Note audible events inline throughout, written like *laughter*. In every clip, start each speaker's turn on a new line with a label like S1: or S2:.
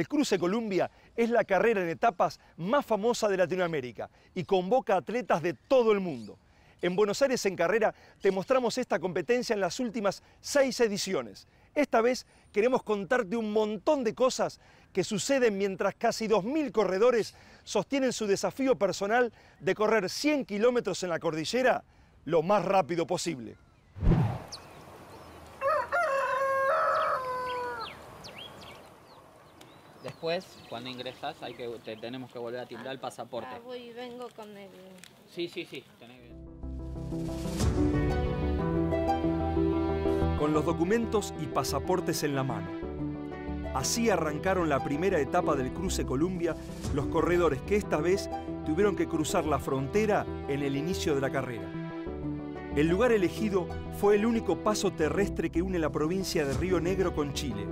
S1: El Cruce Columbia es la carrera en etapas más famosa de Latinoamérica y convoca atletas de todo el mundo. En Buenos Aires en carrera te mostramos esta competencia en las últimas seis ediciones. Esta vez queremos contarte un montón de cosas que suceden mientras casi 2.000 corredores sostienen su desafío personal de correr 100 kilómetros en la cordillera lo más rápido posible.
S2: Después, cuando ingresas, hay que, te tenemos que volver a timbrar el pasaporte.
S3: Ah, voy y vengo con el...
S2: Sí, sí, sí. tenés que-
S1: con los documentos y pasaportes en la mano. Así arrancaron la primera etapa del cruce Columbia los corredores que esta vez tuvieron que cruzar la frontera en el inicio de la carrera. El lugar elegido fue el único paso terrestre que une la provincia de Río Negro con Chile.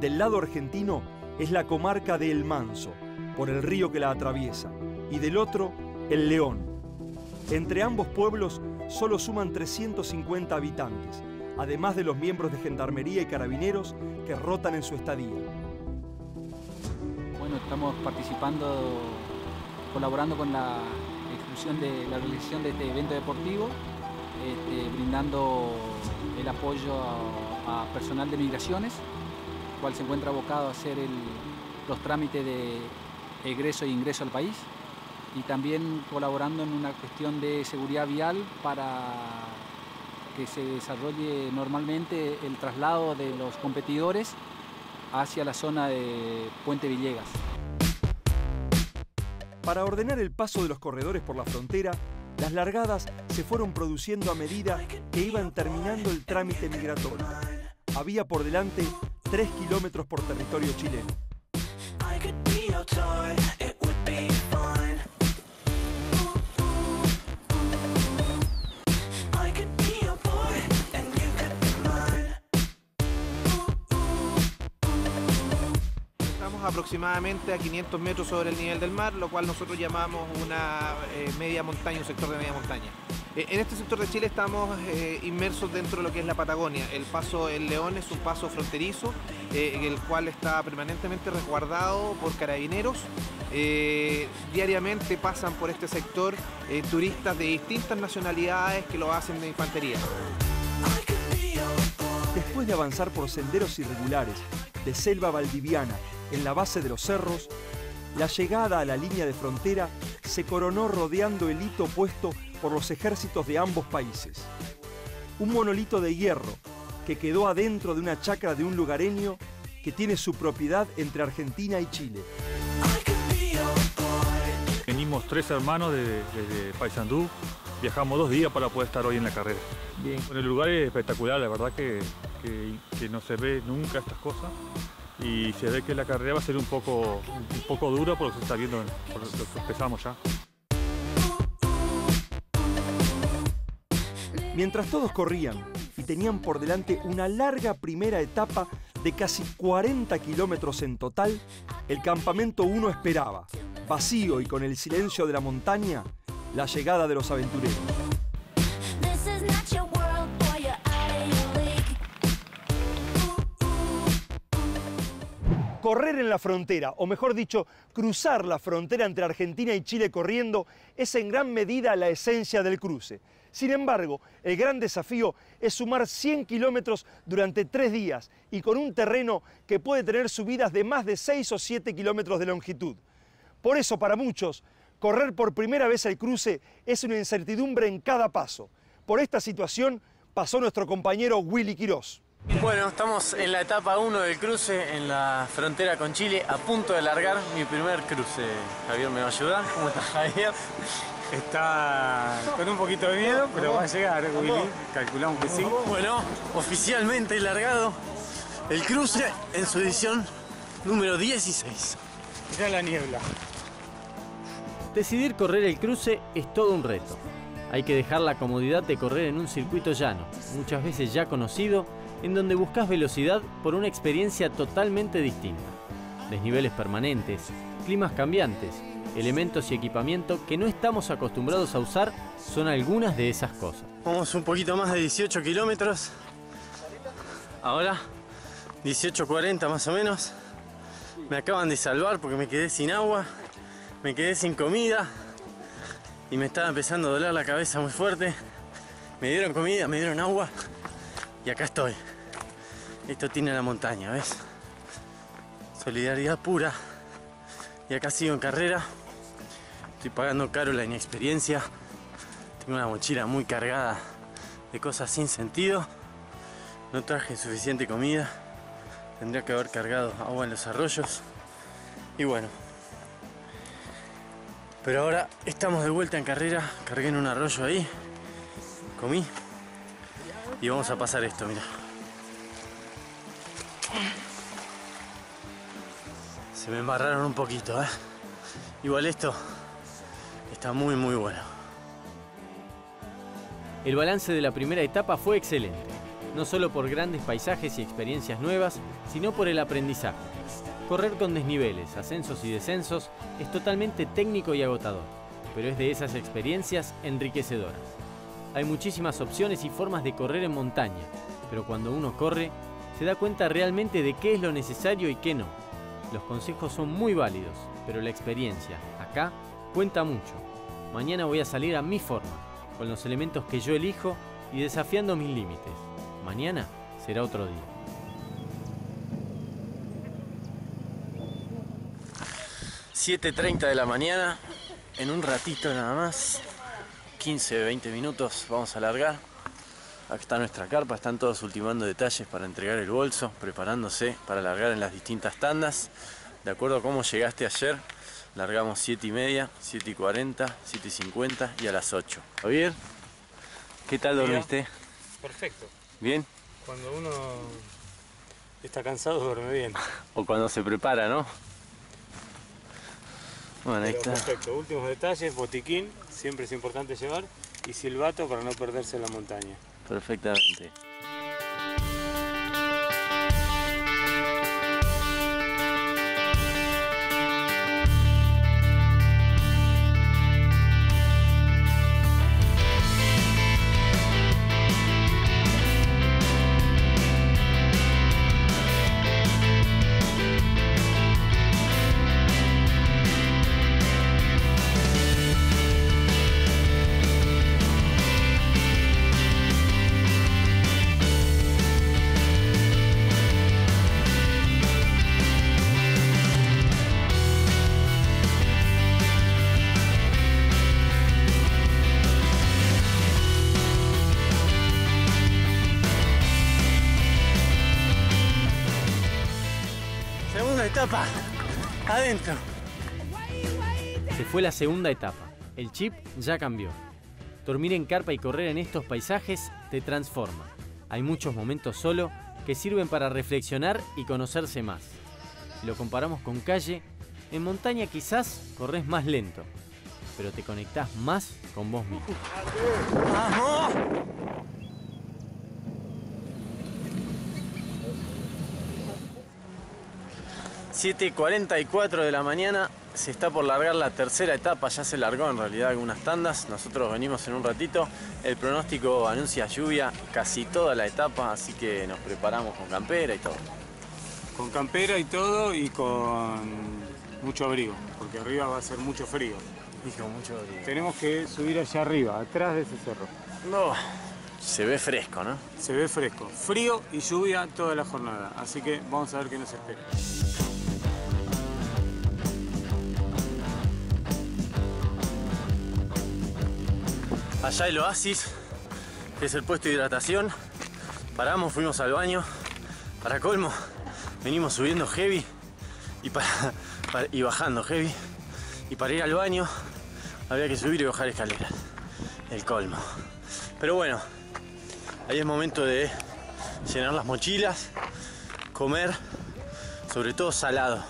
S1: Del lado argentino es la comarca de El Manso, por el río que la atraviesa, y del otro, El León. Entre ambos pueblos solo suman 350 habitantes, además de los miembros de Gendarmería y Carabineros que rotan en su estadía.
S4: Bueno, estamos participando, colaborando con la exclusión de la realización de este evento deportivo, este, brindando el apoyo a, personal de migraciones, cual se encuentra abocado a hacer los trámites de egreso e ingreso al país, y también colaborando en una cuestión de seguridad vial para que se desarrolle normalmente el traslado de los competidores hacia la zona de Puente Villegas.
S1: Para ordenar el paso de los corredores por la frontera, las largadas se fueron produciendo a medida que iban terminando el trámite migratorio. Había por delante 3 kilómetros por territorio chileno.
S5: Estamos aproximadamente a 500 metros sobre el nivel del mar, lo cual nosotros llamamos una eh, media montaña, un sector de media montaña. Eh, en este sector de Chile estamos eh, inmersos dentro de lo que es la Patagonia. El paso El León es un paso fronterizo, eh, el cual está permanentemente resguardado por carabineros. Eh, diariamente pasan por este sector turistas de distintas nacionalidades que lo hacen de infantería.
S1: Después de avanzar por senderos irregulares de selva valdiviana en la base de los cerros, la llegada a la línea de frontera se coronó rodeando el hito puesto por los ejércitos de ambos países. Un monolito de hierro que quedó adentro de una chacra de un lugareño que tiene su propiedad entre Argentina y Chile.
S6: Venimos tres hermanos de, desde Paysandú, viajamos dos días para poder estar hoy en la carrera.
S4: Bien.
S6: Bueno, el lugar es espectacular, la verdad que, que- que no se ve nunca estas cosas y se ve que la carrera va a ser un poco, un poco dura por lo que se está viendo, por lo que empezamos ya.
S1: Mientras todos corrían y tenían por delante una larga primera etapa de casi 40 kilómetros en total, el campamento 1 esperaba, vacío y con el silencio de la montaña, la llegada de los aventureros. Correr en la frontera, o mejor dicho, cruzar la frontera entre Argentina y Chile corriendo, es en gran medida la esencia del cruce. Sin embargo, el gran desafío es sumar 100 kilómetros durante tres días y con un terreno que puede tener subidas de más de 6 o 7 kilómetros de longitud. Por eso, para muchos, correr por primera vez el cruce es una incertidumbre en cada paso. Por esta situación pasó nuestro compañero Willy Quirós.
S7: Bueno, estamos en la etapa 1 del cruce en la frontera con Chile, a punto de largar mi primer cruce. Javier me va a ayudar. ¿Cómo está Javier?
S8: Está con un poquito de miedo, pero va a llegar, Willy. Calculamos que sí.
S7: Bueno, oficialmente largado el cruce en su edición número 16.
S8: Mirá la niebla.
S9: Decidir correr el cruce es todo un reto. Hay que dejar la comodidad de correr en un circuito llano, muchas veces ya conocido, en donde buscas velocidad por una experiencia totalmente distinta. Desniveles permanentes, climas cambiantes, elementos y equipamiento que no estamos acostumbrados a usar son algunas de esas cosas.
S7: Vamos un poquito más de 18 kilómetros. Ahora, 18.40 más o menos.
S9: Me acaban de salvar porque me quedé sin agua, me quedé sin comida y me estaba empezando a doler la cabeza muy fuerte. Me dieron comida, me dieron agua y acá estoy. Esto tiene la montaña, ¿ves? Solidaridad pura. Y acá sigo en carrera. Estoy pagando caro la inexperiencia. Tengo una mochila muy cargada de cosas sin sentido. No traje suficiente comida. Tendría que haber cargado agua en los arroyos. Y bueno. Pero ahora estamos de vuelta en carrera. Cargué en un arroyo ahí. Comí. Y vamos a pasar esto, mira. Se me embarraron un poquito, ¿eh? Igual esto está muy, muy bueno.
S10: El balance de la primera etapa fue excelente, no solo por grandes paisajes y experiencias nuevas, sino por el aprendizaje. Correr con desniveles, ascensos y descensos es totalmente técnico y agotador, pero es de esas experiencias enriquecedoras. Hay muchísimas opciones y formas de correr en montaña, pero cuando uno corre, se da cuenta realmente de qué es lo necesario y qué no. Los consejos son muy válidos, pero la experiencia, acá, cuenta mucho. Mañana voy a salir a mi forma, con los elementos que yo elijo y desafiando mis límites. Mañana será otro día.
S9: ...7.30 de la mañana... ...en un ratito nada más... ...15, 20 minutos vamos a largar... Aquí está nuestra carpa, están todos ultimando detalles para entregar el bolso, preparándose para largar en las distintas tandas. De acuerdo a cómo llegaste ayer, largamos 7 y media, 7 y 40, 7 y 50 y a las 8. Javier, ¿qué tal dormiste?
S8: Perfecto.
S9: ¿Bien?
S8: Cuando uno está cansado duerme bien.
S9: O cuando se prepara, ¿no? Bueno, ahí
S8: Pero
S9: está.
S8: perfecto. Últimos detalles, botiquín, siempre es importante llevar, y silbato para no perderse en la montaña.
S9: Perfectamente.
S10: La segunda etapa. El chip ya cambió. Dormir en carpa y correr en estos paisajes te transforma. Hay muchos momentos solo que sirven para reflexionar y conocerse más. Lo comparamos con calle, en montaña quizás corres más lento, pero te conectás más con vos mismo.
S9: ...7.44 de la mañana... ...se está por largar la tercera etapa... ...ya se largó en realidad algunas tandas... ...nosotros venimos en un ratito... ...el pronóstico anuncia lluvia... ...casi toda la etapa... ...así que nos preparamos con campera y todo...
S8: Con campera y todo y con mucho abrigo, porque arriba va a ser mucho frío.
S9: Y con mucho abrigo.
S8: Tenemos que subir allá arriba, atrás de ese cerro.
S9: No, se ve fresco, ¿no?
S8: Se ve fresco, frío y lluvia toda la jornada, así que vamos a ver qué nos espera.
S9: Allá el oasis, que es el puesto de hidratación. Paramos, fuimos al baño. Para colmo, venimos subiendo heavy y, bajando heavy. Y para ir al baño había que subir y bajar escaleras. El colmo. Pero bueno, ahí es momento de llenar las mochilas, comer, sobre todo salado.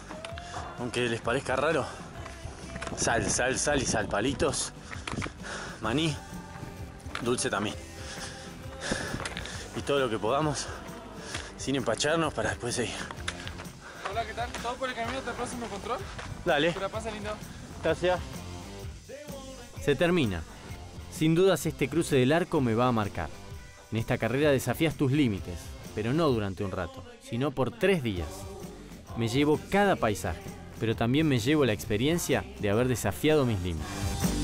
S9: Aunque les parezca raro, sal, sal, sal y sal, palitos, maní, dulce también. Y todo lo que podamos, sin empacharnos para después seguir.
S11: Hola, ¿qué tal? ¿Todo por el camino hasta el próximo control?
S9: Dale.
S11: Que la pasa lindo.
S9: Gracias.
S10: Se termina. Sin dudas este cruce del arco me va a marcar. En esta carrera desafías tus límites, pero no durante un rato, sino por tres días.
S9: Me llevo cada paisaje, pero también me llevo la experiencia de haber desafiado mis límites.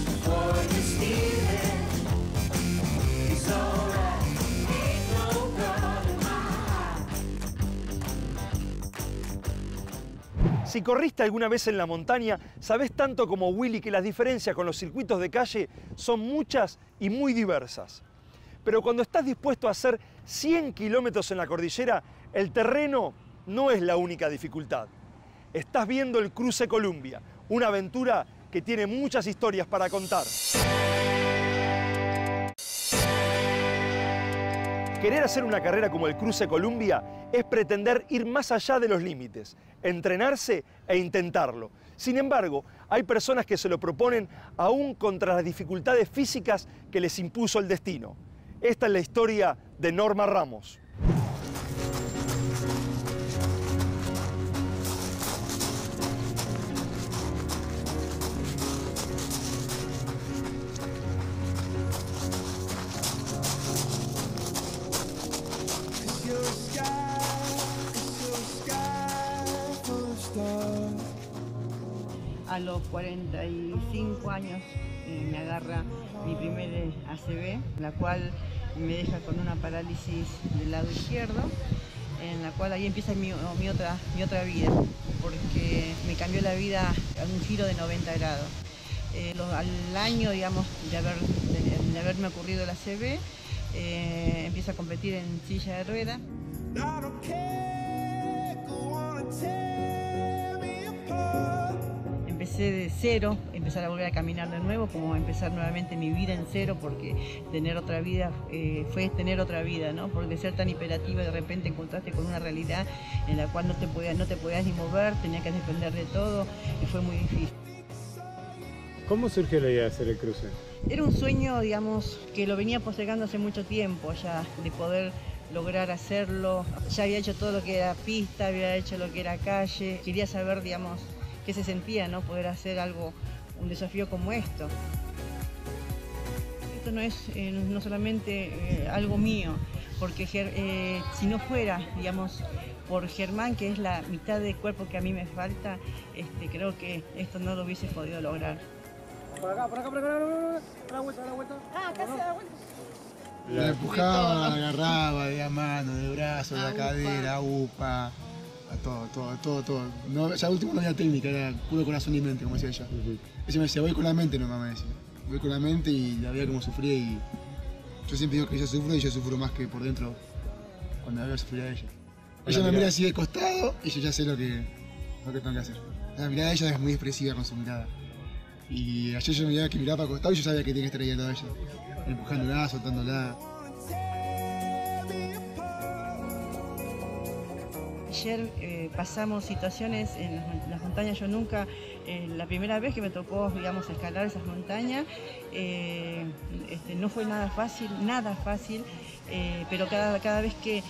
S1: Si corriste alguna vez en la montaña, sabes tanto como Willy que las diferencias con los circuitos de calle son muchas y muy diversas. Pero cuando estás dispuesto a hacer 100 kilómetros en la cordillera, el terreno no es la única dificultad. Estás viendo el Cruce Columbia, una aventura que tiene muchas historias para contar. Querer hacer una carrera como el Cruce Columbia es pretender ir más allá de los límites, entrenarse e intentarlo. Sin embargo, hay personas que se lo proponen aún contra las dificultades físicas que les impuso el destino. Esta es la historia de Norma Ramos.
S12: A los 45 años eh, me agarra mi primer eh, ACV, la cual me deja con una parálisis del lado izquierdo, en la cual ahí empieza mi, otra, mi otra vida, porque me cambió la vida a un giro de 90 grados. Eh, al año, digamos, de, haber, de, de haberme ocurrido el ACV, eh, empiezo a competir en silla de rueda. Empecé de cero, empezar a volver a caminar de nuevo, como empezar nuevamente mi vida en cero, porque tener otra vida eh, fue tener otra vida, ¿no? Porque ser tan hiperactiva de repente encontraste con una realidad en la cual no te podías, no te podías ni mover, tenías que depender de todo y fue muy difícil.
S8: ¿Cómo surgió la idea de hacer el cruce?
S12: Era un sueño, digamos, que lo venía postergando hace mucho tiempo ya, de poder lograr hacerlo. Ya había hecho todo lo que era pista, había hecho lo que era calle. Quería saber, digamos, que se sentía, ¿no? Poder hacer algo, un desafío como esto. Esto no es eh, no solamente eh, algo mío, porque eh, si no fuera, digamos, por Germán, que es la mitad de cuerpo que a mí me falta, este, creo que esto no lo hubiese podido lograr.
S13: Por acá, por acá, por acá, por la vuelta, la vuelta.
S12: Ah, acá se da vuelta.
S14: La empujaba, la agarraba de la mano, de brazo, de la cadera, upa a todo, todo, todo, todo. No, ya último no había técnica, era puro corazón y mente, como decía ella. Ella me decía, voy con la mente nomás, me decía. Voy con la mente y la veía como sufría y yo siempre digo que ella sufre y yo sufro más que por dentro cuando la veo sufrir a ella. Ella
S8: la
S14: me mira así de costado y yo ya sé lo que, lo que tengo que hacer. La mirada de ella es muy expresiva con su mirada. Y ayer yo miraba que miraba para costado y yo sabía que tenía que estar ahí al lado de ella. Empujándola, soltándola.
S12: Ayer eh, pasamos situaciones en las, mon- las montañas, yo nunca, eh, la primera vez que me tocó, digamos, escalar esas montañas, eh, este, no fue nada fácil, nada fácil, pero cada, cada vez que,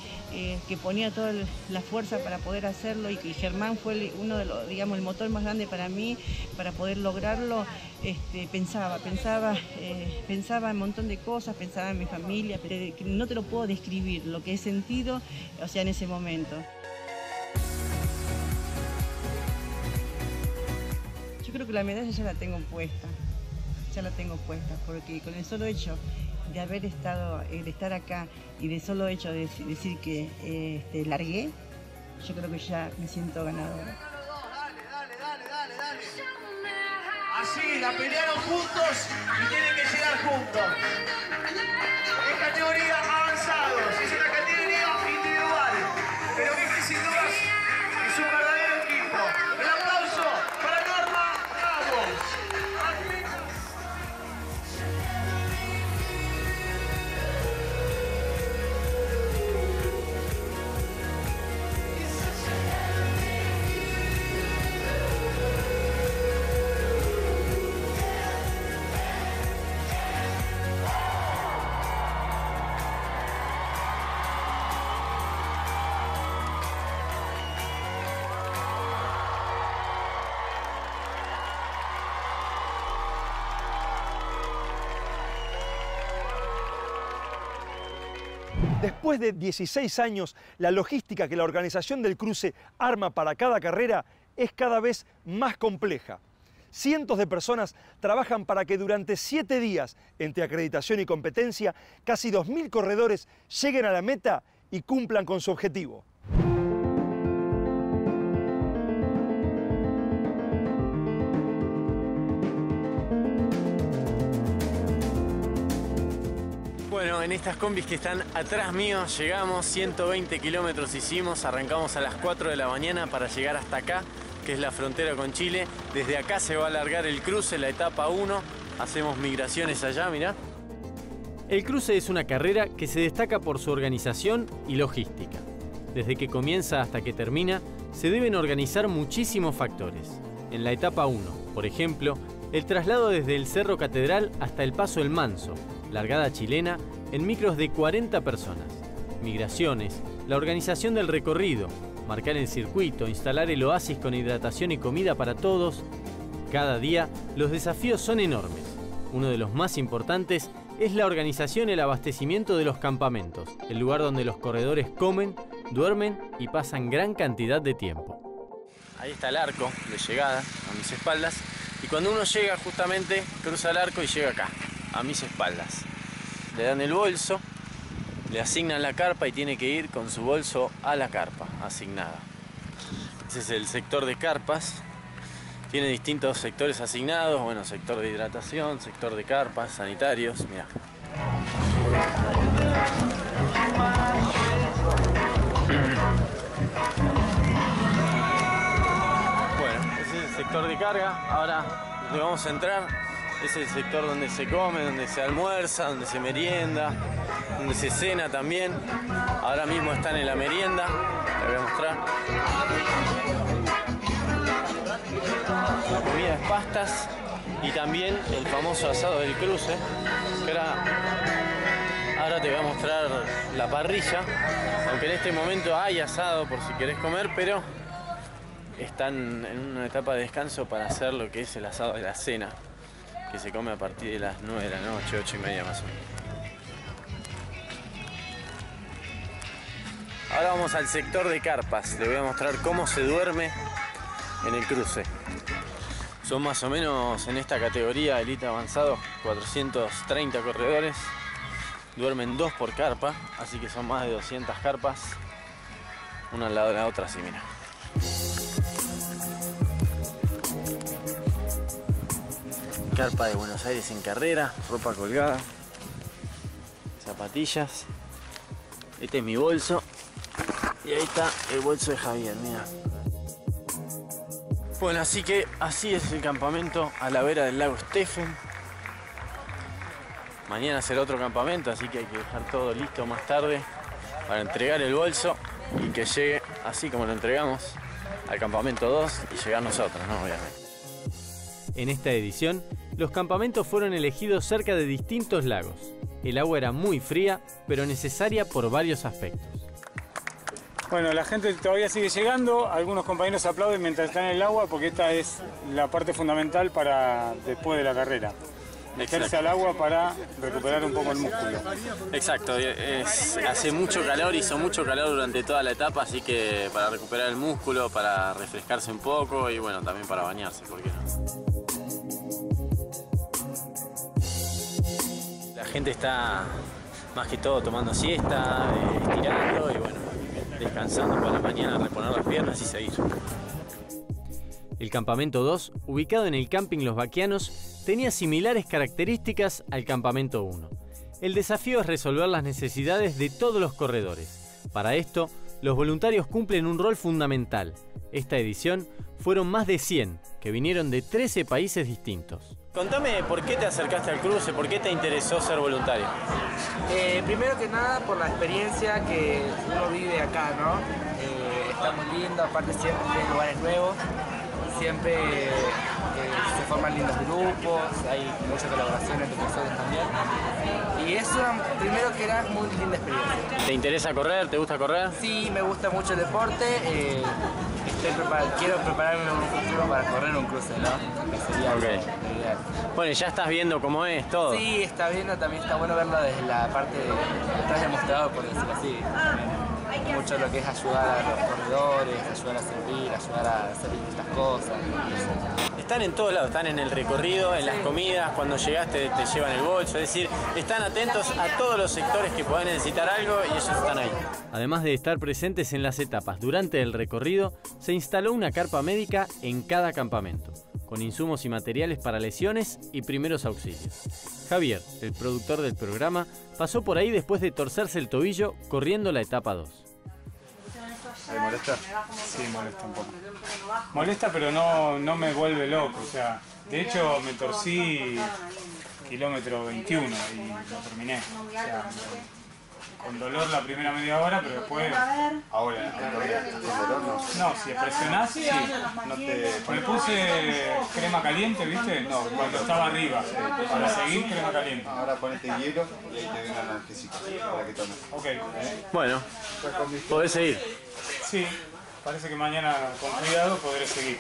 S12: que ponía toda la fuerza para poder hacerlo y que Germán fue uno de los, digamos, el motor más grande para mí, para poder lograrlo, este, pensaba, pensaba, pensaba en un montón de cosas, pensaba en mi familia, no te lo puedo describir, lo que he sentido, o sea, en ese momento. Yo creo que la medalla ya la tengo puesta, ya la tengo puesta, porque con el solo hecho de haber estado, eh, de estar acá y de solo hecho de deci- decir que eh, este, largué, yo creo que ya me siento ganadora.
S11: Así, la pelearon juntos y tienen que llegar juntos. Es categoría
S1: Después de 16 años, la logística que la organización del cruce arma para cada carrera es cada vez más compleja. Cientos de personas trabajan para que durante siete días, entre acreditación y competencia, casi 2.000 corredores lleguen a la meta y cumplan con su objetivo.
S9: En estas combis que están atrás mío llegamos, 120 kilómetros hicimos, arrancamos a las 4 de la mañana para llegar hasta acá, que es la frontera con Chile. Desde acá se va a alargar el cruce, la etapa 1, hacemos migraciones allá, mirá.
S15: El cruce es una carrera que se destaca por su organización y logística. Desde que comienza hasta que termina, se deben organizar muchísimos factores. En la etapa 1, por ejemplo, el traslado desde el Cerro Catedral hasta el Paso El Manso, largada chilena, en micros de 40 personas. Migraciones, la organización del recorrido, marcar el circuito, instalar el oasis con hidratación y comida para todos. Cada día los desafíos son enormes. Uno de los más importantes es la organización y el abastecimiento de los campamentos, el lugar donde los corredores comen, duermen y pasan gran cantidad de tiempo.
S9: Ahí está el arco de llegada a mis espaldas y cuando uno llega justamente cruza el arco y llega acá, a mis espaldas. Le dan el bolso, le asignan la carpa y tiene que ir con su bolso a la carpa asignada. Ese es el sector de carpas. Tiene distintos sectores asignados, bueno, sector de hidratación, sector de carpas, sanitarios, mira. Bueno, ese es el sector de carga. Ahora le vamos a entrar. Es el sector donde se come, donde se almuerza, donde se merienda, donde se cena también. Ahora mismo están en la merienda. Le voy a mostrar. La comida es pastas y también el famoso asado del cruce. ahora te voy a mostrar la parrilla. Aunque en este momento hay asado por si querés comer, pero están en una etapa de descanso para hacer lo que es el asado de la cena, que se come a partir de las 9 de la noche, 8 y media más o menos. Ahora vamos al sector de carpas. Le voy a mostrar cómo se duerme en el cruce. Son más o menos en esta categoría elite avanzado 430 corredores. Duermen dos por carpa, así que son más de 200 carpas. Una al lado de la otra, así mira. Carpa de Buenos Aires en carrera, ropa colgada, zapatillas. Este es mi bolso. Y ahí está el bolso de Javier, mira. Bueno, así que así es el campamento a la vera del lago Stephen. Mañana será otro campamento, así que hay que dejar todo listo más tarde para entregar el bolso y que llegue así como lo entregamos al campamento 2 y llegar nosotros, ¿no? Obviamente.
S15: En esta edición, los campamentos fueron elegidos cerca de distintos lagos. El agua era muy fría, pero necesaria por varios aspectos.
S8: Bueno, la gente todavía sigue llegando, algunos compañeros aplauden mientras están en el agua porque esta es la parte fundamental para después de la carrera. Meterse al agua para recuperar un poco el músculo.
S9: Exacto, es- hace mucho calor, hizo mucho calor durante toda la etapa, así que para recuperar el músculo, para refrescarse un poco y bueno, también para bañarse, ¿por qué no? La gente está más que todo tomando siesta, estirando y bueno, descansando para mañana reponer las piernas y seguir.
S15: El campamento 2, ubicado en el camping Los Baquianos, tenía similares características al campamento 1. El desafío es resolver las necesidades de todos los corredores. Para esto, los voluntarios cumplen un rol fundamental. Esta edición fueron más de 100, que vinieron de 13 países distintos.
S9: Contame por qué te acercaste al cruce, por qué te interesó ser voluntario.
S16: Eh, primero que nada por la experiencia que uno vive acá, ¿no? Eh, está muy lindo, aparte siempre hay lugares nuevos. siempre se forman lindos grupos, hay mucha colaboración entre nosotros también. Y es una, primero que nada, muy linda experiencia.
S9: ¿Te interesa correr? ¿Te gusta correr?
S16: Sí, me gusta mucho el deporte. eh, estoy prepar- quiero prepararme en un futuro para correr un cruce, ¿no? Sería
S9: Ok.
S16: lo ideal.
S9: Bueno, y ya estás viendo cómo es todo.
S16: Sí, está viendo, también está bueno verlo desde la parte de, detrás del mostrador, por decirlo así. También Mucho lo que es ayudar a los corredores, ayudar a servir, ayudar a hacer distintas cosas.
S9: Están en todos lados, están en el recorrido, en las comidas, cuando llegaste te llevan el bolso, es decir, están atentos a todos los sectores que puedan necesitar algo y ellos están ahí. Además de estar presentes en las etapas durante el recorrido, se instaló una carpa médica en cada campamento, con insumos y materiales para lesiones y primeros auxilios. Javier, el productor del programa, pasó por ahí después de torcerse el tobillo corriendo la etapa 2.
S8: ¿Te molesta? Sí, molesta un poco. Molesta, pero no, no me vuelve loco. O sea, de hecho me torcí kilómetro 21 y lo terminé. O sea, con dolor la primera media hora, pero después. Ahora, no, si presionás, sí. No te... Le puse crema caliente, ¿viste? No, cuando estaba arriba. Para seguir, crema caliente.
S17: Ahora ponete hielo y ahí te un analgésico para que tomes.
S8: Ok.
S9: Bueno, podés seguir.
S8: Sí, parece que mañana con cuidado podré seguir.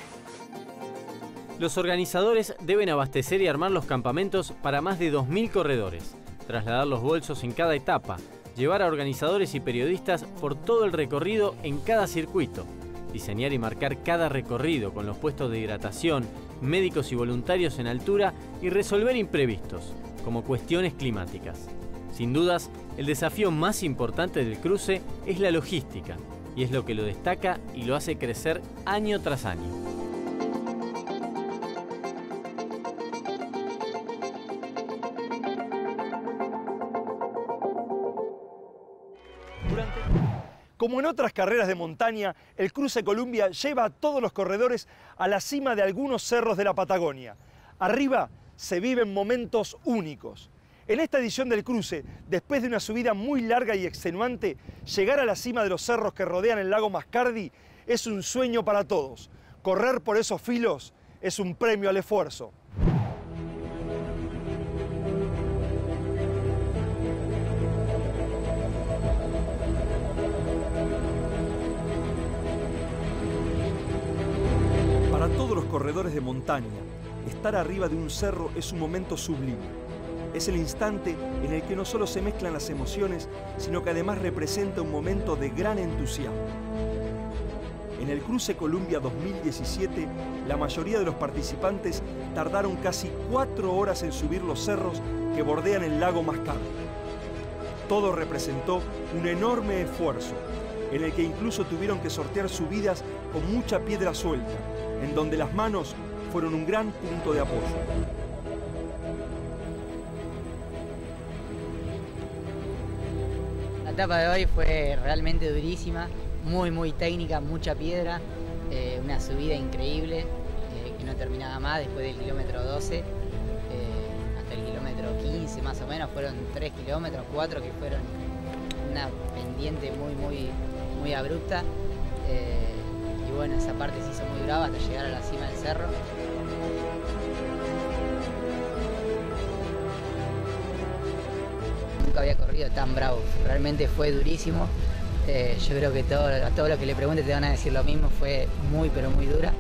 S9: Los organizadores deben abastecer y armar los campamentos para más de 2.000 corredores, trasladar los bolsos en cada etapa, llevar a organizadores y periodistas por todo el recorrido en cada circuito, diseñar y marcar cada recorrido con los puestos de hidratación, médicos y voluntarios en altura y resolver imprevistos, como cuestiones climáticas. Sin dudas, el desafío más importante del cruce es la logística, y es lo que lo destaca y lo hace crecer año tras año.
S1: Como en otras carreras de montaña, el Cruce Columbia lleva a todos los corredores a la cima de algunos cerros de la Patagonia. Arriba se viven momentos únicos. En esta edición del cruce, después de una subida muy larga y extenuante, llegar a la cima de los cerros que rodean el lago Mascardi es un sueño para todos. Correr por esos filos es un premio al esfuerzo. Para todos los corredores de montaña, estar arriba de un cerro es un momento sublime. Es el instante en el que no solo se mezclan las emociones, sino que además representa un momento de gran entusiasmo. En el Cruce Columbia 2017, la mayoría de los participantes tardaron casi cuatro horas en subir los cerros que bordean el lago Mascardi. Todo representó un enorme esfuerzo, en el que incluso tuvieron que sortear subidas con mucha piedra suelta, en donde las manos fueron un gran punto de apoyo.
S18: La etapa de hoy fue realmente durísima, muy muy técnica, mucha piedra, eh, una subida increíble eh, que no terminaba más después del kilómetro 12 eh, hasta el kilómetro 15 más o menos, fueron 3 kilómetros, 4 que fueron una pendiente muy muy muy abrupta y bueno, esa parte se hizo muy brava hasta llegar a la cima del cerro. Nunca había corrido tan bravo, realmente fue durísimo. Eh, yo creo que todo, a todos los que le preguntes te van a decir lo mismo, fue muy pero muy dura.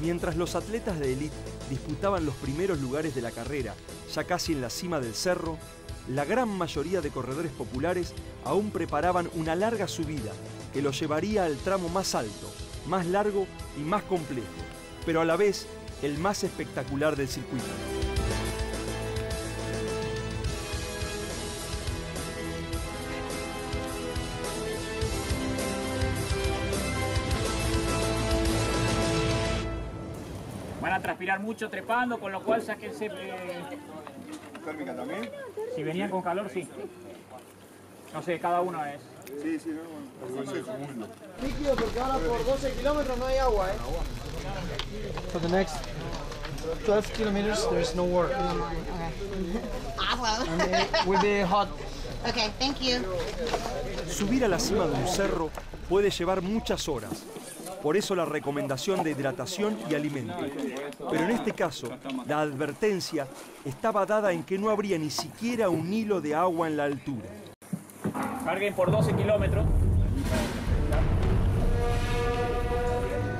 S1: Mientras los atletas de élite disputaban los primeros lugares de la carrera, ya casi en la cima del cerro, la gran mayoría de corredores populares aún preparaban una larga subida que los llevaría al tramo más alto, más largo y más complejo, pero a la vez el más espectacular del circuito.
S19: Van a transpirar mucho trepando, con lo cual sáquense. eh,
S17: ¿Térmica también?
S19: si venían con calor, sí. No sé, cada uno es.
S17: Sí, sí, no, bueno.
S20: Líquido porque ahora por 12 kilómetros no hay agua, ¿eh?
S21: For the next
S20: 12 kilometers, there's no work.
S3: Awesome.
S20: And it will be hot.
S3: Okay, thank you.
S1: Subir a la cima de un cerro puede llevar muchas horas. Por eso la recomendación de hidratación y alimento. Pero en este caso, la advertencia estaba dada en que no habría ni siquiera un hilo de agua en la altura.
S19: Carguen por 12 kilómetros.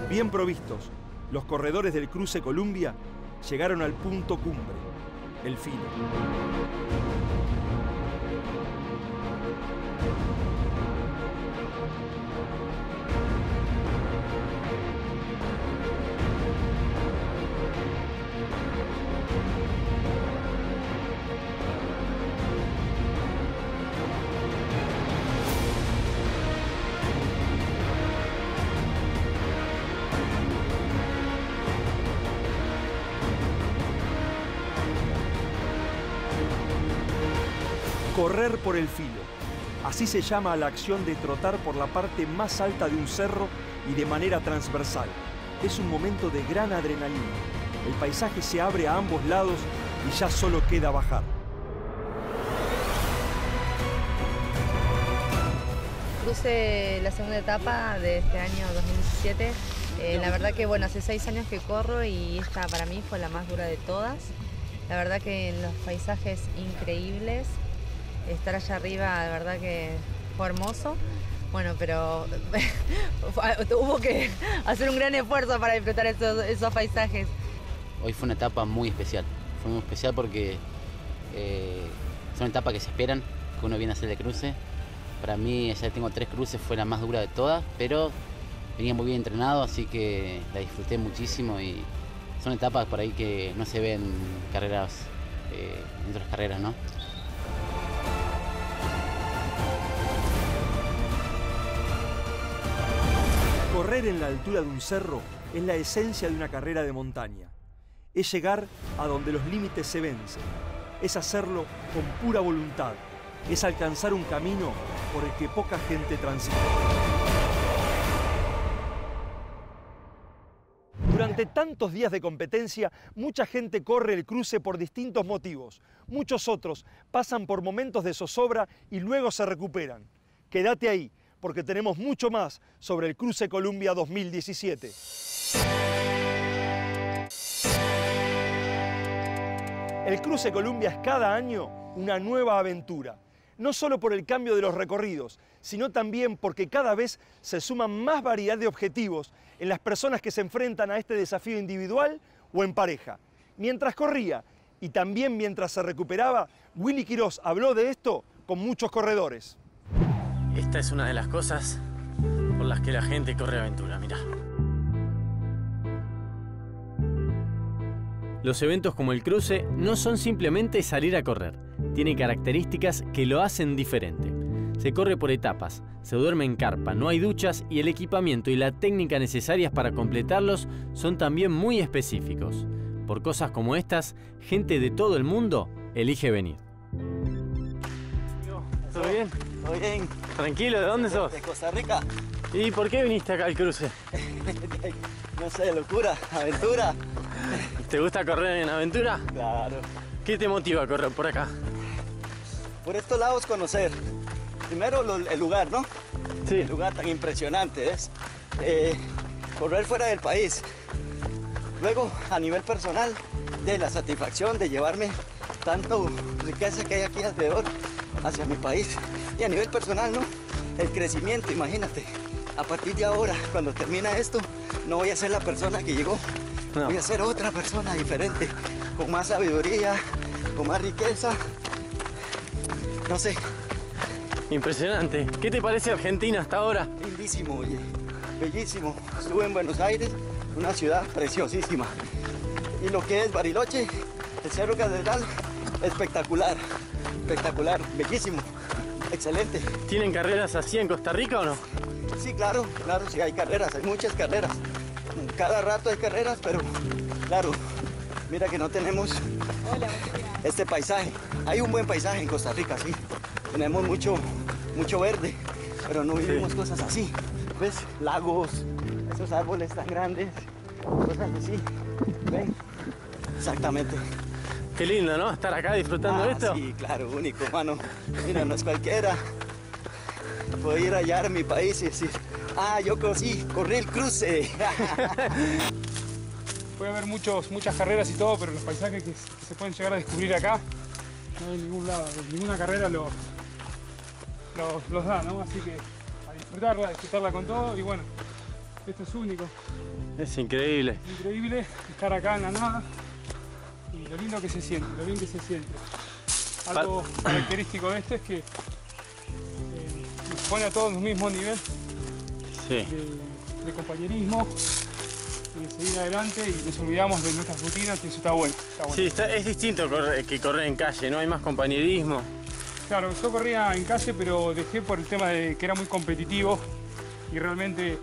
S1: Bien provistos, los corredores del cruce Columbia llegaron al punto cumbre, el filo. Correr por el filo. Así se llama la acción de trotar por la parte más alta de un cerro y de manera transversal. Es un momento de gran adrenalina. El paisaje se abre a ambos lados y ya solo queda bajar.
S21: Cruce la segunda etapa de este año 2017. Eh, la verdad que bueno, hace seis años que corro y esta para mí fue la más dura de todas. La verdad que los paisajes increíbles, estar allá arriba, la verdad que fue hermoso. Bueno, pero *laughs* hubo que hacer un gran esfuerzo para disfrutar esos, esos paisajes.
S22: Hoy fue una etapa muy especial. Fue muy especial porque eh, son etapas que se esperan, que uno viene a hacer el cruce. Para mí, ya tengo tres cruces, fue la más dura de todas, pero venía muy bien entrenado, así que la disfruté muchísimo y son etapas por ahí que no se ven en carreras, eh, en otras carreras, ¿no?
S1: Correr en la altura de un cerro es la esencia de una carrera de montaña. Es llegar a donde los límites se vencen. Es hacerlo con pura voluntad. Es alcanzar un camino por el que poca gente transita. Durante tantos días de competencia, mucha gente corre el cruce por distintos motivos. Muchos otros pasan por momentos de zozobra y luego se recuperan. Quédate ahí, porque tenemos mucho más sobre el Cruce Columbia 2017. El Cruce Columbia es cada año una nueva aventura, no solo por el cambio de los recorridos, sino también porque cada vez se suman más variedad de objetivos en las personas que se enfrentan a este desafío individual o en pareja. Mientras corría y también mientras se recuperaba, Willy Quirós habló de esto con muchos corredores.
S7: Esta es una de las cosas por las que la gente corre aventura, mira.
S9: Los eventos como el cruce no son simplemente salir a correr, tiene características que lo hacen diferente. Se corre por etapas, se duerme en carpa, no hay duchas y el equipamiento y la técnica necesarias para completarlos son también muy específicos. Por cosas como estas, gente de todo el mundo elige venir.
S7: ¿Todo bien?
S23: Todo bien.
S7: Tranquilo, ¿de dónde sos?
S23: De Costa Rica.
S7: ¿Y por qué viniste acá al cruce? *laughs*
S23: no sé, locura, aventura. *laughs*
S7: ¿Te gusta correr en aventura?
S23: Claro.
S7: ¿Qué te motiva a correr por acá?
S23: Por estos lados conocer. Primero lo- el lugar, ¿no?
S7: Sí.
S23: El lugar tan impresionante es. Eh, correr fuera del país. Luego, a nivel personal, de la satisfacción de llevarme tanto riqueza que hay aquí alrededor hacia mi país. Y a nivel personal, ¿no? El crecimiento, imagínate. A partir de ahora, cuando termina esto, no voy a ser la persona que llegó.
S7: No.
S23: Voy a ser otra persona diferente, con más sabiduría, con más riqueza. No sé,
S7: Impresionante. ¿Qué te parece Argentina hasta ahora?
S23: lindísimo, oye. Bellísimo. Estuve en Buenos Aires, una ciudad preciosísima. Y lo que es Bariloche, el Cerro Catedral, espectacular. Espectacular, bellísimo. Excelente.
S7: ¿Tienen carreras así en Costa Rica o no?
S23: Sí, claro, claro, sí hay carreras, hay muchas carreras. Cada rato hay carreras, pero claro, mira que no tenemos este paisaje. Hay un buen paisaje en Costa Rica, sí. Tenemos mucho, mucho verde, pero no vivimos cosas así. ¿Ves? Lagos, esos árboles tan grandes, cosas así. Ven, Exactamente.
S7: Qué lindo, ¿no? Estar acá disfrutando
S23: Ah,
S7: de esto.
S23: Sí, claro, único, mano. Mira, no es cualquiera. Puedo ir allá a mi país y decir, ah, yo corrí, corrí el cruce. *laughs*
S8: Puede haber muchos, muchas carreras y todo, pero los paisajes que, se pueden llegar a descubrir acá no hay ningún lado. Ninguna carrera lo- lo- los da, ¿no? Así que a disfrutarla, a disfrutarla con todo y bueno, esto es único.
S7: Es increíble.
S8: Increíble estar acá en la nada lo lindo que se siente, lo bien que se siente. Algo característico de esto es que eh, nos pone a todos en un mismo nivel
S7: Sí.
S8: de, de compañerismo y de seguir adelante y nos olvidamos de nuestras rutinas y eso está bueno. Está bueno.
S7: Sí, está- es distinto correr- que correr en calle, ¿no? Hay más compañerismo.
S8: Claro, yo corría en calle, pero dejé por el tema de que era muy competitivo y realmente eh,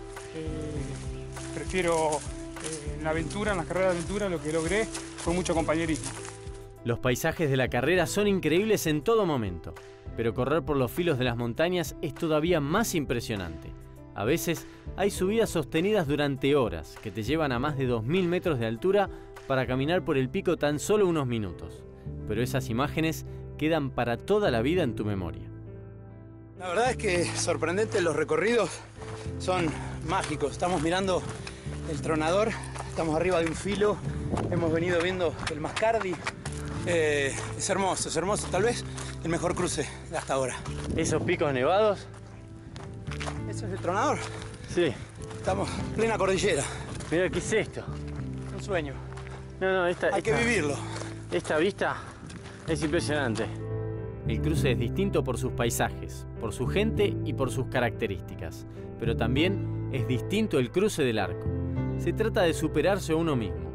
S8: prefiero eh, en la aventura, en las carreras de aventura, lo que logré fue mucho compañerismo.
S9: Los paisajes de la carrera son increíbles en todo momento, pero correr por los filos de las montañas es todavía más impresionante. A veces hay subidas sostenidas durante horas que te llevan a más de 2.000 metros de altura para caminar por el pico tan solo unos minutos. Pero esas imágenes quedan para toda la vida en tu memoria.
S24: La verdad es que sorprendente los recorridos son mágicos. Estamos mirando el tronador, estamos arriba de un filo, hemos venido viendo el Mascardi. Eh, es hermoso, es hermoso, tal vez el mejor cruce de hasta ahora.
S7: Esos picos nevados.
S24: ¿Eso es el tronador?
S7: Sí.
S24: Estamos en plena cordillera.
S7: Mira, ¿qué es esto?
S24: Un sueño.
S7: No, no, esta.
S24: Hay que vivirlo.
S7: Esta vista es impresionante.
S9: El cruce es distinto por sus paisajes, por su gente y por sus características, pero también es distinto el cruce del arco. Se trata de superarse a uno mismo.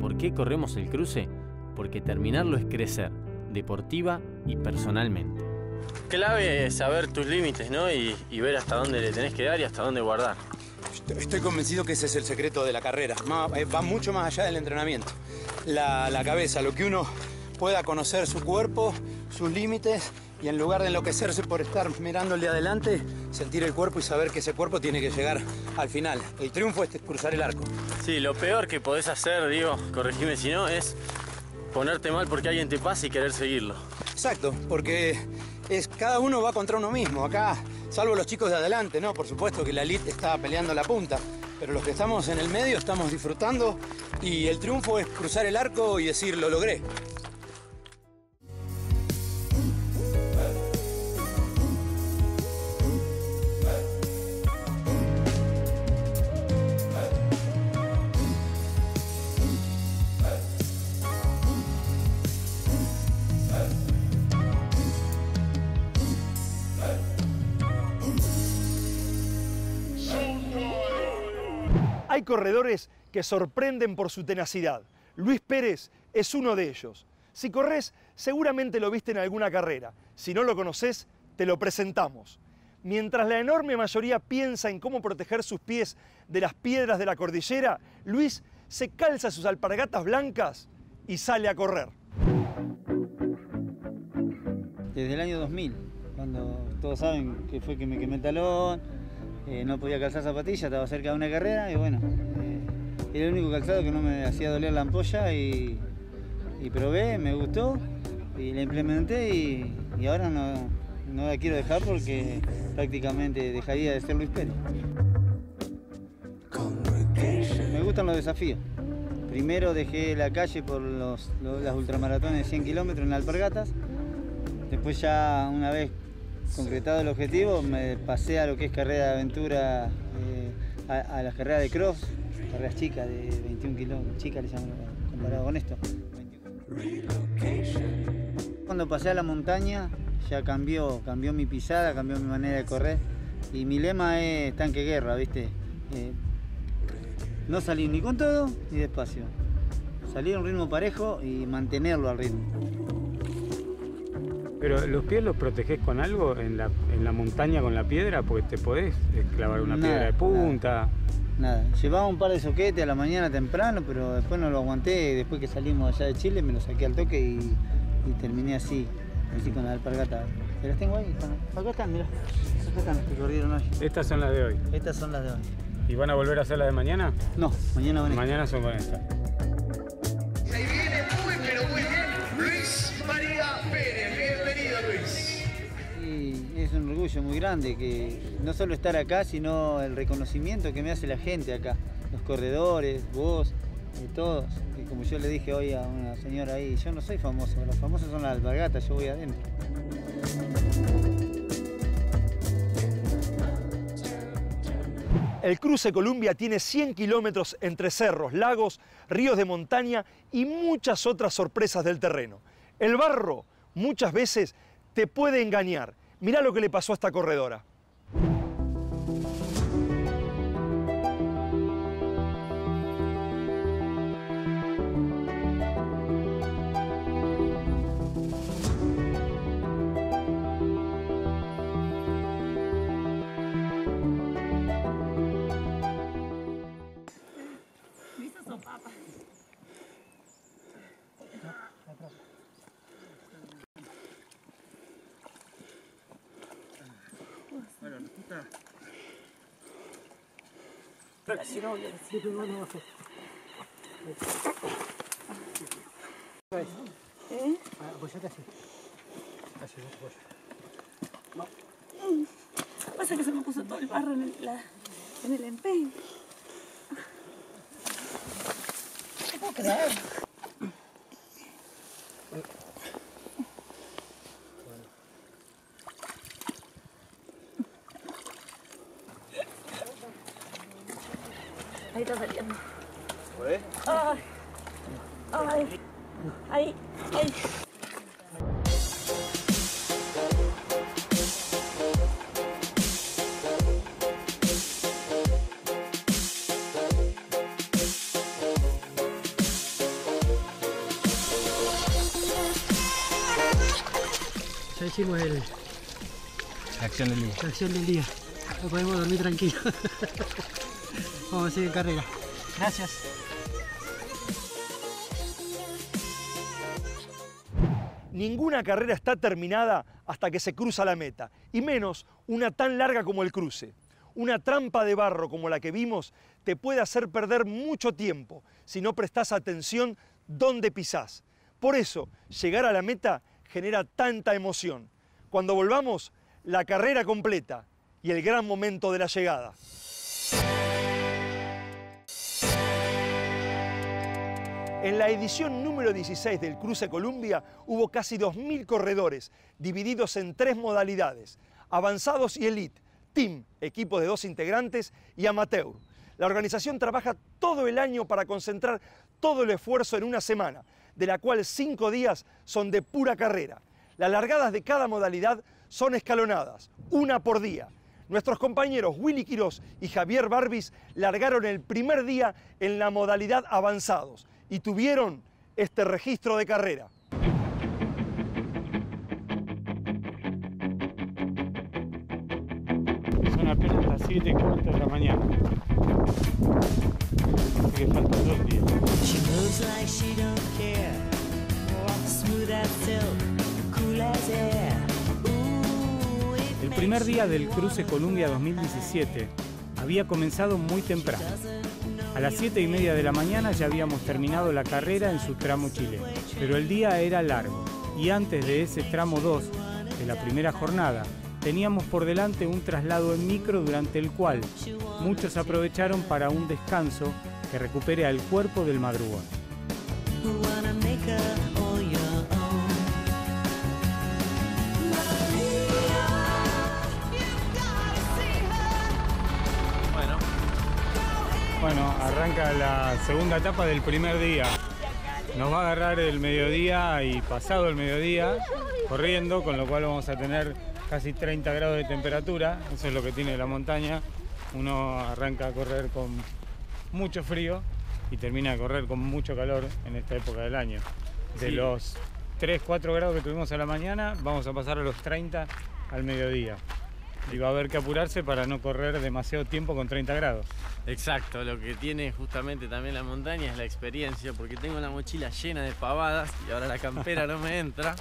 S9: ¿Por qué corremos el cruce? Porque terminarlo es crecer, deportiva y personalmente.
S7: Clave es saber tus límites, ¿no? Y, y ver hasta dónde le tenés que dar y hasta dónde guardar.
S24: Estoy convencido que ese es el secreto de la carrera. Eh, Va mucho más allá del entrenamiento. La, la cabeza, lo que uno pueda conocer su cuerpo, sus límites y en lugar de enloquecerse por estar mirándole adelante, sentir el cuerpo y saber que ese cuerpo tiene que llegar al final. El triunfo es cruzar el arco.
S7: Sí, lo peor que podés hacer, digo, corregime si no, es ponerte mal porque alguien te pasa y querer seguirlo.
S24: Exacto, porque es, cada uno va contra uno mismo. Acá, salvo los chicos de adelante, ¿no? Por supuesto que la elite está peleando la punta, pero los que estamos en el medio estamos disfrutando y el triunfo es cruzar el arco y decir, lo logré.
S1: Corredores que sorprenden por su tenacidad. Luis Pérez es uno de ellos. Si corres, seguramente lo viste en alguna carrera. Si no lo conoces, te lo presentamos. Mientras la enorme mayoría piensa en cómo proteger sus pies de las piedras de la cordillera, Luis se calza sus alpargatas blancas y sale a correr.
S25: Desde el año 2000, cuando todos saben que fue que me quemé el talón, eh, no podía calzar zapatillas, estaba cerca de una carrera y bueno, eh, era el único calzado que no me hacía doler la ampolla y, probé, me gustó y la implementé y, ahora no, no la quiero dejar porque prácticamente dejaría de ser Luis Pérez. Me gustan los desafíos. Primero dejé la calle por las ultramaratones de 100 kilómetros en Alpargatas. Después ya una vez concretado el objetivo me pasé a lo que es carrera de aventura, eh, a, a las carreras de cross, carreras chicas de 21 kilómetros, chicas le llaman comparado con esto. Cuando pasé a la montaña ya cambió, cambió mi pisada, cambió mi manera de correr y mi lema es tanque guerra, ¿viste? Eh, no salir ni con todo ni despacio. Salir a un ritmo parejo y mantenerlo al ritmo.
S8: Pero los pies los protegés con algo en la, en la montaña con la piedra, porque te podés eh, clavar una
S25: Nada,
S8: piedra de punta.
S25: Nada, llevaba un par de soquetes a la mañana temprano, pero después no lo aguanté. Después que salimos allá de Chile me lo saqué al toque y, y terminé así, así con la alpargata. Pero las tengo ahí, están- acá están, mirá. Acá están las que corrieron hoy.
S8: Estas son las de hoy.
S25: Estas son las de hoy.
S8: ¿Y van a volver a hacer las de mañana?
S25: No, mañana van
S8: Mañana son con estas.
S25: Muy grande que no solo estar acá, sino el reconocimiento que me hace la gente acá, los corredores, vos, eh, todos. Como yo le dije hoy a una señora ahí, yo no soy famoso, los famosos son las alpargatas, yo voy adentro.
S1: El cruce Columbia tiene 100 kilómetros entre cerros, lagos, ríos de montaña y muchas otras sorpresas del terreno. El barro muchas veces te puede engañar. Mirá lo que le pasó a esta corredora.
S26: ¿Eh?
S20: Apoyate así.
S26: Mm. Pasa que se me puso todo el barro en el, en el empeño. No puedo creer.
S20: Hicimos el,
S27: La acción del día.
S20: la acción del día. No podemos dormir tranquilos. *laughs* Vamos a seguir en carrera. Gracias.
S1: Ninguna carrera está terminada hasta que se cruza la meta, y menos una tan larga como el cruce. Una trampa de barro como la que vimos te puede hacer perder mucho tiempo si no prestas atención dónde pisás. Por eso, llegar a la meta genera tanta emoción. Cuando volvamos, la carrera completa y el gran momento de la llegada. En la edición número 16 del Cruce Columbia hubo casi 2.000 corredores, divididos en tres modalidades, avanzados y elite, team, equipo de dos integrantes, y amateur. La organización trabaja todo el año para concentrar todo el esfuerzo en una semana, de la cual cinco días son de pura carrera. Las largadas de cada modalidad son escalonadas, una por día. Nuestros compañeros Willy Quirós y Javier Barbis largaron el primer día en la modalidad avanzados y tuvieron este registro de carrera.
S8: Son apenas las 7 y cuarto de la mañana. Así que faltan dos días. El primer día del Cruce Columbia 2017 había comenzado muy temprano. A las 7 y media de la mañana ya habíamos terminado la carrera en su tramo chileno. Pero el día era largo y antes de ese tramo 2 de la primera jornada teníamos por delante un traslado en micro durante el cual muchos aprovecharon para un descanso que recupere al cuerpo del madrugón.
S7: Bueno,
S8: arranca la segunda etapa del primer día. Nos va a agarrar el mediodía y pasado el mediodía corriendo, con lo cual vamos a tener casi 30 grados de temperatura. Eso es lo que tiene la montaña. Uno arranca a correr con mucho frío y termina a correr con mucho calor en esta época del año. De
S7: Sí.
S8: los 3, 4 grados que tuvimos a la mañana, vamos a pasar a los 30 al mediodía. Y va a haber que apurarse para no correr demasiado tiempo con 30 grados.
S7: Exacto, lo que tiene justamente también la montaña es la experiencia, porque tengo la mochila llena de pavadas y ahora la campera no me entra,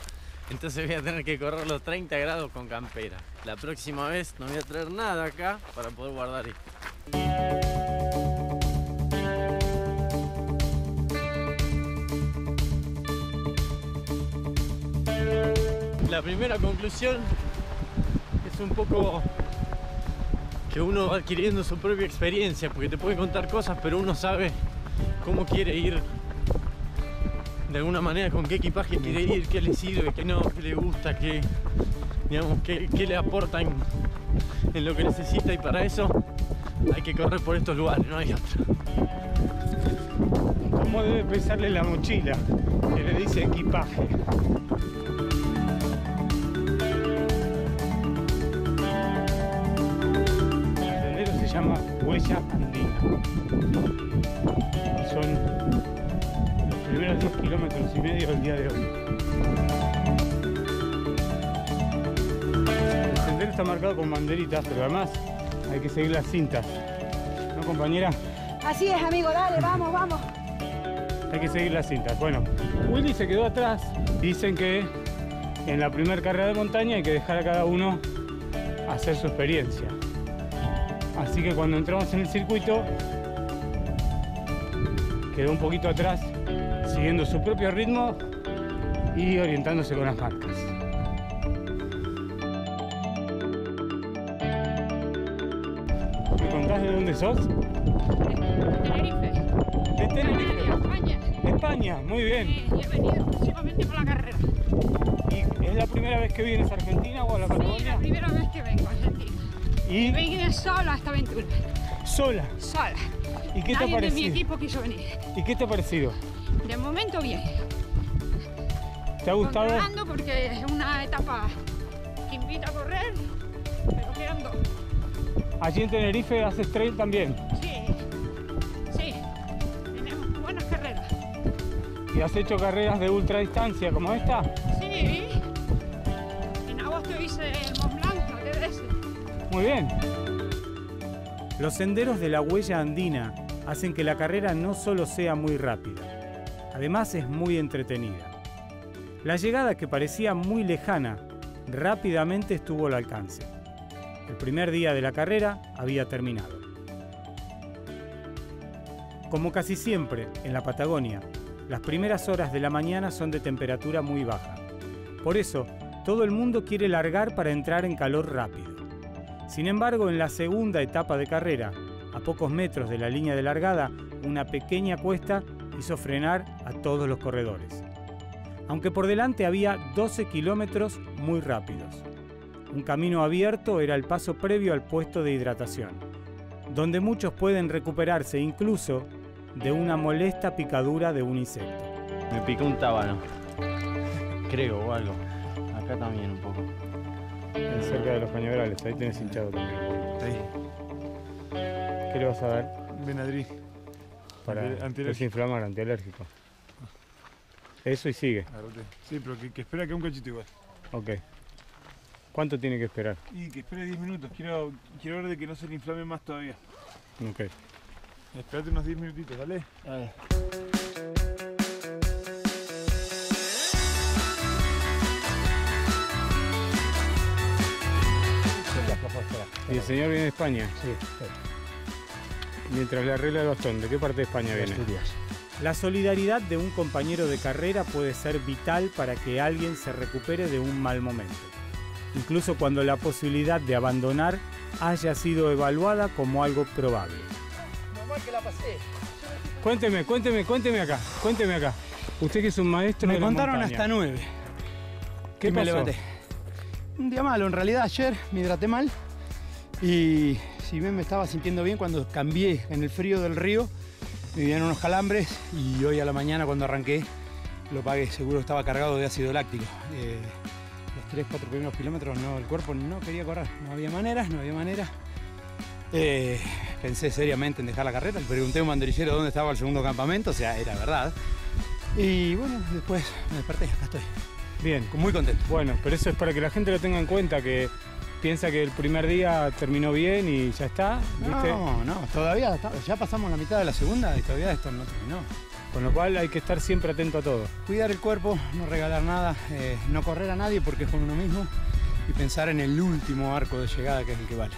S7: entonces voy a tener que correr los 30 grados con campera. La próxima vez no voy a traer nada acá para poder guardar esto. La primera conclusión
S9: un poco que uno va adquiriendo su propia experiencia, porque te puede contar cosas, pero uno sabe cómo quiere ir, de alguna manera, con qué equipaje quiere ir, qué le sirve, qué no, qué le gusta, qué, digamos, qué, qué le aporta en, en lo que necesita y para eso hay que correr por estos lugares, no hay otra.
S8: ¿Cómo debe pesarle la mochila? Que le dice equipaje. Huella Andina. Son los primeros 10 kilómetros y medio del día de hoy. El sendero está marcado con banderitas, pero además hay que seguir las cintas. ¿No, compañera?
S26: Así es, amigo, dale, vamos, vamos.
S8: Hay que seguir las cintas. Bueno, Willy se quedó atrás. Dicen que en la primera carrera de montaña hay que dejar a cada uno hacer su experiencia. Así que cuando entramos en el circuito, quedó un poquito atrás, siguiendo su propio ritmo y orientándose con las marcas. ¿Me contás de dónde sos?
S28: Tenerife.
S8: De Tenerife.
S28: España.
S8: España, muy bien.
S28: Y he venido exclusivamente por la carrera.
S8: ¿Y es la primera vez que vienes a Argentina o a la
S28: Sí,
S8: Patagonia?
S28: la primera vez que vengo a Argentina.
S8: ¿Y?
S28: Vine sola a esta aventura.
S8: ¿Sola?
S28: Sola.
S8: ¿Y qué te ha
S28: Nadie de mi
S8: parecido?
S28: equipo quiso venir.
S8: ¿Y qué te ha parecido?
S28: De momento bien.
S8: ¿Te ha gustado?
S28: Controlando porque es una etapa que invita a correr, pero quedan dos.
S8: Allí en Tenerife haces trail también.
S28: Sí, sí. Tenemos buenas carreras.
S8: ¿Y has hecho carreras de ultra distancia como esta? Bien. Los senderos de la huella andina hacen que la carrera no solo sea muy rápida, además es muy entretenida. La llegada que parecía muy lejana rápidamente estuvo al alcance. El primer día de la carrera había terminado. Como casi siempre en la Patagonia, las primeras horas de la mañana son de temperatura muy baja. Por eso, todo el mundo quiere largar para entrar en calor rápido. Sin embargo, en la segunda etapa de carrera, a pocos metros de la línea de largada, una pequeña cuesta hizo frenar a todos los corredores. Aunque por delante había 12 kilómetros muy rápidos. Un camino abierto era el paso previo al puesto de hidratación, donde muchos pueden recuperarse incluso de una molesta picadura de un insecto.
S9: Me picó un tábano. Creo, o algo. Acá también un poco.
S8: Cerca de los cañaverales, ahí tenés hinchado también. ¿Qué le vas a dar?
S29: Benadryl.
S8: Para
S29: Anti-
S8: desinflamar, antialérgico. Eso y sigue.
S29: Sí, pero que, que espera que un cachito igual.
S8: Ok. ¿Cuánto tiene que esperar?
S29: Y que espere 10 minutos. Quiero, quiero ver de que no se le inflame más todavía.
S8: Ok.
S29: Espérate unos 10 minutitos, ¿vale?
S8: ¿Y el señor viene de España? Sí. Mientras le arregla el bastón, ¿de qué parte de España viene? La solidaridad de un compañero de carrera puede ser vital para que alguien se recupere de un mal momento, incluso cuando la posibilidad de abandonar haya sido evaluada como algo probable.
S26: Que la pasé.
S8: Cuénteme, cuénteme, cuénteme acá, cuénteme acá. Usted que es un maestro
S24: Me
S8: de la
S24: contaron
S8: montaña.
S24: hasta nueve.
S8: ¿Qué
S24: Y me
S8: pasó?
S24: levanté. Un día malo, en realidad ayer me hidraté mal y si bien me estaba sintiendo bien cuando cambié en el frío del río, me dieron unos calambres y hoy a la mañana cuando arranqué lo pagué, seguro estaba cargado de ácido láctico. Eh, los 3, 4 primeros kilómetros no, el cuerpo no quería correr, no había maneras, no había manera. Eh, pensé seriamente en dejar la carrera, le pregunté a un banderillero dónde estaba el segundo campamento, o sea, era verdad. Y bueno, después me desperté, acá estoy.
S8: Bien.
S24: Muy contento.
S8: Bueno, pero eso es para que la gente lo tenga en cuenta, que piensa que el primer día terminó bien y ya está, ¿viste?
S24: No, no, todavía está- ya pasamos la mitad de la segunda y todavía esto no terminó.
S8: Con lo cual hay que estar siempre atento a todo.
S24: Cuidar el cuerpo, no regalar nada, eh, no correr a nadie porque es con uno mismo y pensar en el último arco de llegada que es el que vale.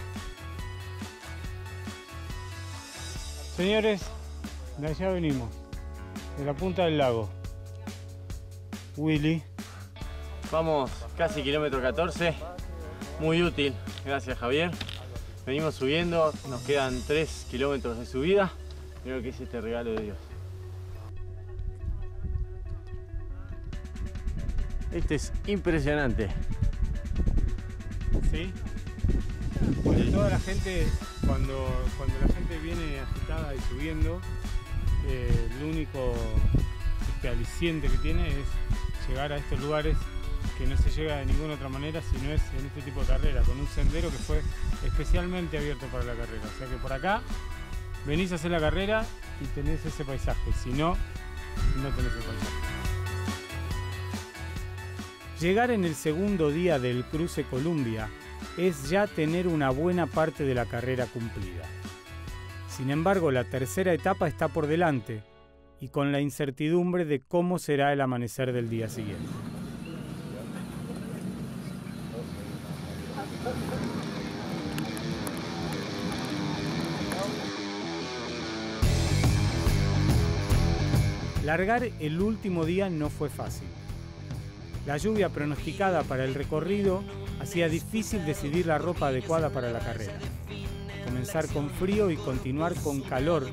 S8: Señores, de allá venimos, de la punta del lago. Willy.
S9: Vamos casi kilómetro 14. Muy útil, gracias Javier. Venimos subiendo, nos quedan 3 kilómetros de subida. Creo que es este regalo de Dios. Este es impresionante.
S8: ¿Sí? Porque toda la gente, cuando, la gente viene agitada y subiendo, eh, el único este, aliciente que tiene es llegar a estos lugares que no se llega de ninguna otra manera si no es en este tipo de carrera, con un sendero que fue especialmente abierto para la carrera. O sea que por acá venís a hacer la carrera y tenés ese paisaje, si no, no tenés el paisaje. Llegar en el segundo día del cruce Columbia es ya tener una buena parte de la carrera cumplida. Sin embargo, la tercera etapa está por delante y con la incertidumbre de cómo será el amanecer del día siguiente. Largar el último día no fue fácil. La lluvia pronosticada para el recorrido hacía difícil decidir la ropa adecuada para la carrera. Comenzar con frío y continuar con calor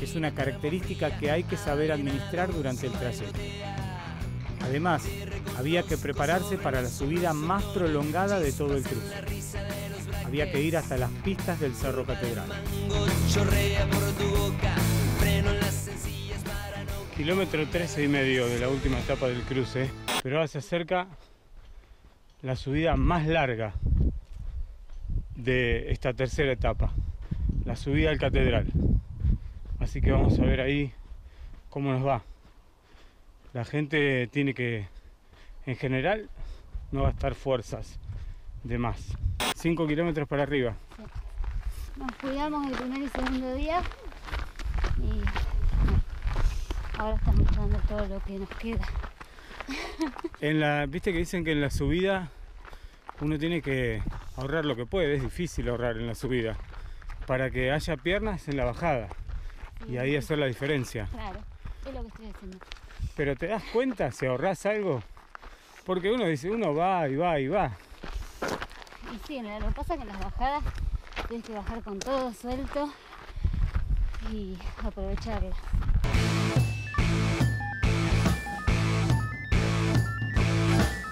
S8: es una característica que hay que saber administrar durante el trayecto. Además, había que prepararse para la subida más prolongada de todo el cruce. Había que ir hasta las pistas del Cerro Catedral. Kilómetro 13 y medio de la última etapa del cruce, pero ahora se acerca la subida más larga de esta tercera etapa, la subida al Catedral. Así que vamos a ver ahí cómo nos va. La gente tiene que, en general, no gastar fuerzas de más. 5 kilómetros para arriba.
S30: Nos cuidamos el primer y segundo día ahora estamos dando todo lo que nos queda.
S8: En la, viste que dicen que en la subida uno tiene que ahorrar lo que puede, es difícil ahorrar en la subida, para que haya piernas en la bajada y ahí hacer la diferencia.
S30: Claro, es lo que estoy haciendo.
S8: Pero te das cuenta si ahorras algo, porque uno dice, uno va y va y va.
S30: Y sí, lo que pasa es que en las bajadas tienes que bajar con todo suelto y aprovecharlas.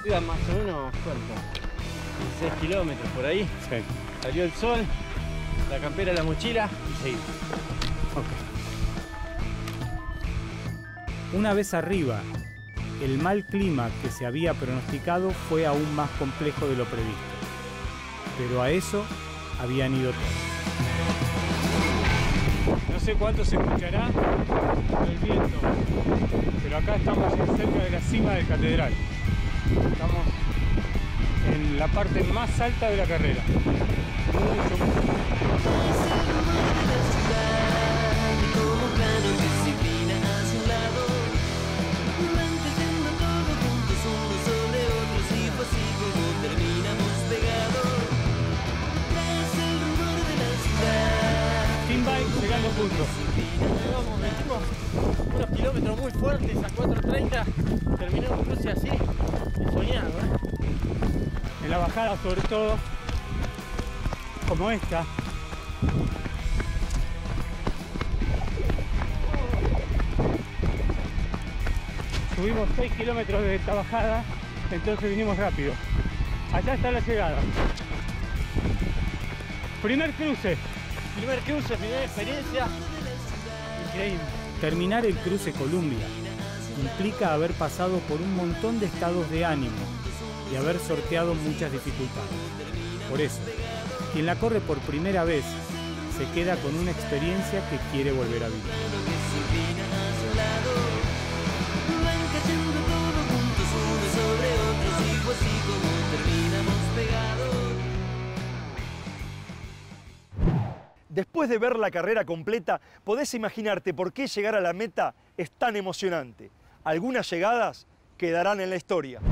S9: Más o menos corta. 6 kilómetros por ahí. Salió el sol, la campera, la mochila y seguimos.
S8: Una vez arriba, el mal clima que se había pronosticado fue aún más complejo de lo previsto. Pero a eso habían ido todos. No sé cuánto se escuchará el viento, pero acá estamos cerca de la cima del catedral. Estamos en la parte más alta de la carrera. Mucho, Bike llegando juntos.
S9: Kilómetros muy fuertes a 4.30. Terminó un cruce así, y soñado, ¿eh?
S8: En la bajada sobre todo, como esta. Subimos 6 kilómetros de esta bajada, entonces vinimos rápido. Allá está la llegada. Primer cruce.
S9: Primer cruce, primera experiencia. Increíble.
S8: Terminar el cruce Columbia implica haber pasado por un montón de estados de ánimo y haber sorteado muchas dificultades. Por eso, quien la corre por primera vez se queda con una experiencia que quiere volver a vivir.
S1: Después de ver la carrera completa, podés imaginarte por qué llegar a la meta es tan emocionante. Algunas llegadas quedarán en la historia.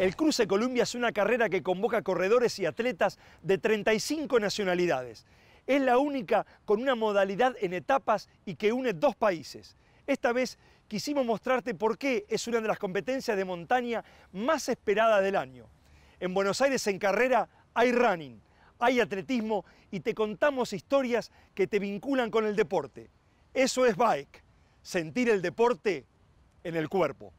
S1: El Cruce Columbia es una carrera que convoca corredores y atletas de 35 nacionalidades. Es la única con una modalidad en etapas y que une dos países. Esta vez quisimos mostrarte por qué es una de las competencias de montaña más esperadas del año. En Buenos Aires en carrera hay running, hay atletismo y te contamos historias que te vinculan con el deporte. Eso es bike, sentir el deporte en el cuerpo.